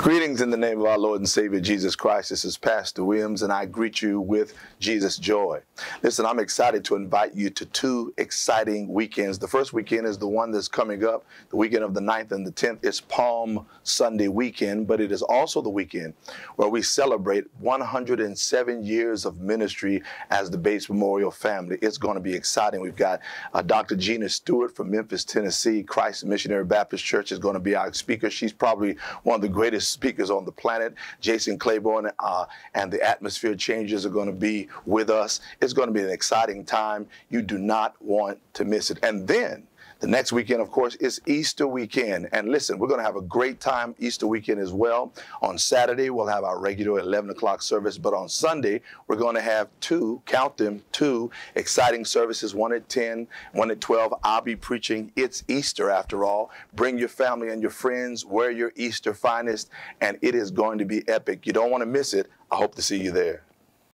Greetings in the name of our Lord and Savior Jesus Christ. This is Pastor Williams, and I greet you with Jesus joy. Listen, I'm excited to invite you to two exciting weekends. The first weekend is the one that's coming up, the weekend of the 9th and the 10th. It's Palm Sunday weekend, but it is also the weekend where we celebrate 107 years of ministry as the Bates Memorial family. It's going to be exciting. We've got uh, Dr. Gina Stewart from Memphis, Tennessee. Christ Missionary Baptist Church is going to be our speaker. She's probably one of the greatest speakers on the planet. Jason Clayborn uh, and the Atmosphere Changers are going to be with us. It's going to be an exciting time. You do not want to miss it. And then the next weekend, of course, is Easter weekend. And listen, we're going to have a great time Easter weekend as well. On Saturday, we'll have our regular 11 o'clock service. But on Sunday, we're going to have two, count them, two exciting services, one at 10, one at 12. I'll be preaching It's Easter after all. Bring your family and your friends, wear your Easter finest, and it is going to be epic. You don't want to miss it. I hope to see you there.